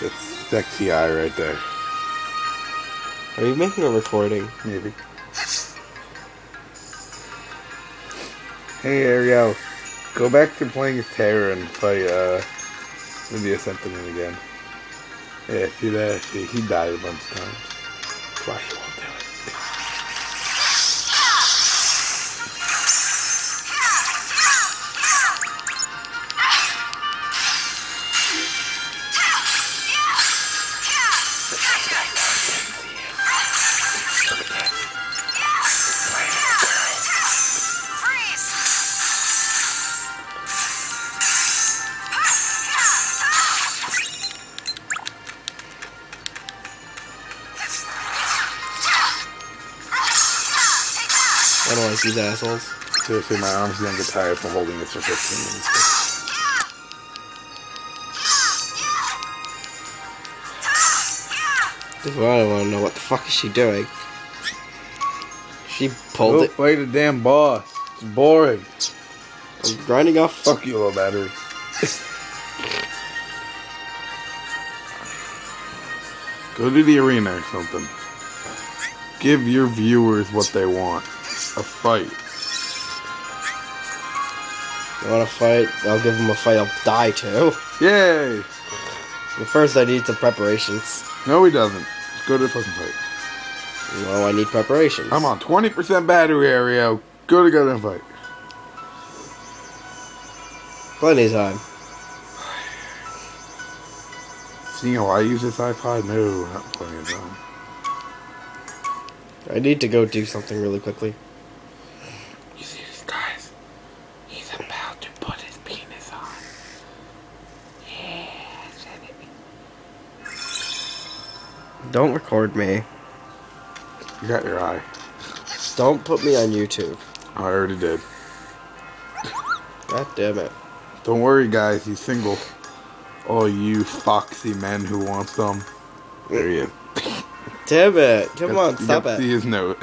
That's sexy eye right there. Are you making a recording? Maybe. Hey Ariel, go back to playing as Terra and fight uh Lydia Sentinel again. Yeah, see that? See, he died a bunch of times. That's I don't like these assholes. Seriously, my arms gonna get tired from holding this for 15 minutes. I don't want to know. What the fuck is she doing? She pulled Go it. fight a damn boss. It's boring. I'm grinding off. Fuck you, little battery. Go to the arena or something. Give your viewers what they want. A fight. You want to fight? I'll give him a fight. I'll die to. Yay! But first, I need some preparations. No, he doesn't. Let's go to the fucking fight. Well, I need preparations. I'm on 20% battery, Ario. Go to go and fight. Plenty of time. Seeing how oh, I use this iPod? No, not plenty of time. I need to go do something really quickly. You see this, guys? He's about to put his penis on. Don't record me. You got your eye. Don't put me on YouTube. I already did. God damn it. Don't worry, guys. He's single. All you foxy men who want some. There he is. Damn it. Come You on, got- stop got to See it. his nose.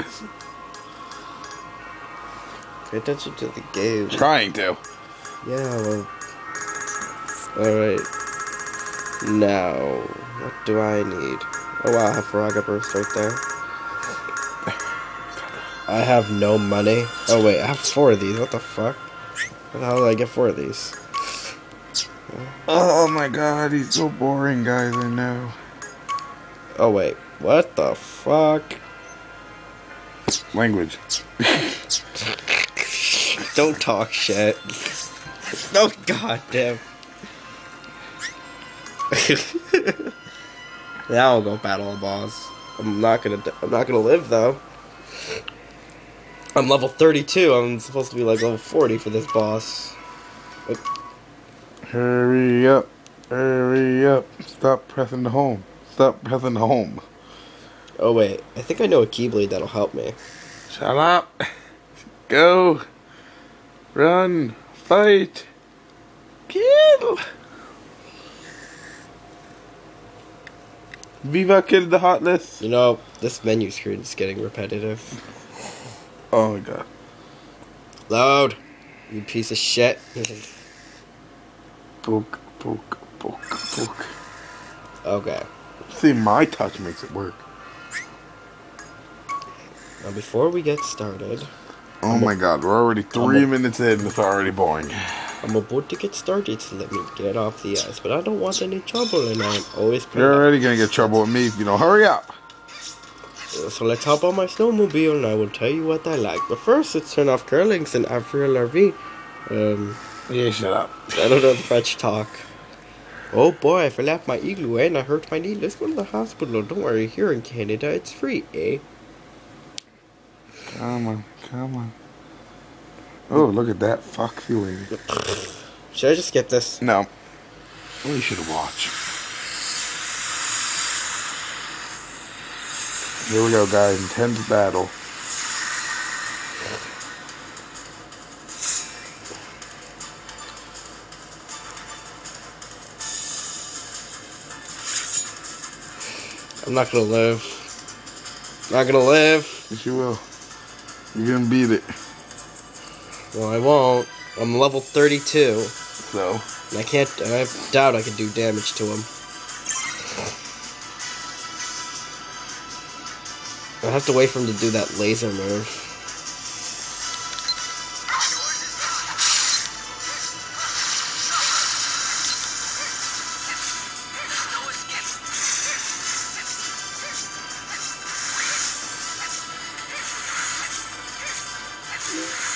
Pay attention to the game. Trying to. Yeah, well. Alright. Now, what do I need? Oh wow, I have Firaga Burst right there. I have no money. Oh wait, I have four of these. What the fuck? How the hell did I get four of these? Oh, oh my god, he's so boring, guys. I know. Oh wait, what the fuck? Language. Don't talk shit. No, goddamn. now I'll go battle a boss. I'm not gonna. I'm not gonna live though. I'm level 32. I'm supposed to be like level 40 for this boss. Hurry up. Hurry up. Stop pressing the home. Stop pressing the home. Oh wait, I think I know a keyblade that'll help me. Shut up. Go. Run. Fight. Kill. Viva killed the heartless. You know, this menu screen is getting repetitive. Oh my god. Load, you piece of shit. Poke, poke, poke, poke. okay. See, my touch makes it work. Now before we get started, Oh my god, we're already 3 a- minutes in. It's already boring. I'm about to get started, so let me get off the ice. But I don't want any trouble, and I'm always You're already gonna get trouble with me if you don't hurry up. So let's hop on my snowmobile, and I will tell you what I like. But first, let's turn off curlings and Avril Lavigne. Um, Yeah, shut up. I don't know the French talk. Oh boy, I fell off my igloo and I hurt my knee. Let's go to the hospital. Don't worry, here in Canada, it's free, eh? Come on, come on. Oh, look at that foxy lady. Should I just skip this? No. We should watch. Here we go, guys. Intense battle. I'm not gonna live. Not gonna live. Yes, you will. You're gonna beat it. No, I won't. I'm level 32. So? I can't. I doubt I can do damage to him. I have to wait for him to do that laser move.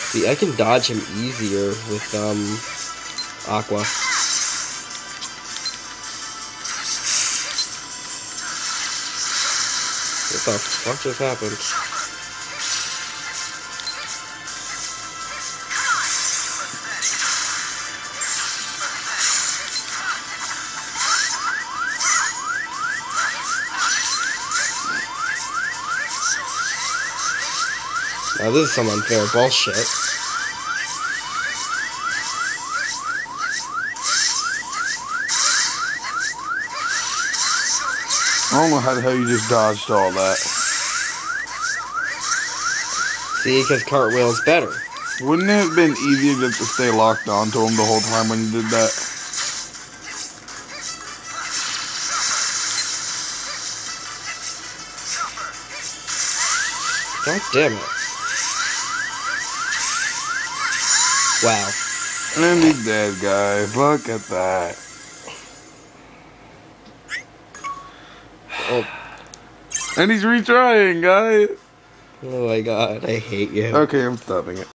See, I can dodge him easier with um Aqua. What the fuck just happened? Now this is some unfair bullshit. I don't know how the hell you just dodged all that. See, because cartwheel's better. Wouldn't it have been easier just to stay locked onto him the whole time when you did that? God damn it. Wow. And he's dead, guys. Look at that. Oh, And he's retrying, guys. oh my god, I hate you. Okay, I'm stopping it.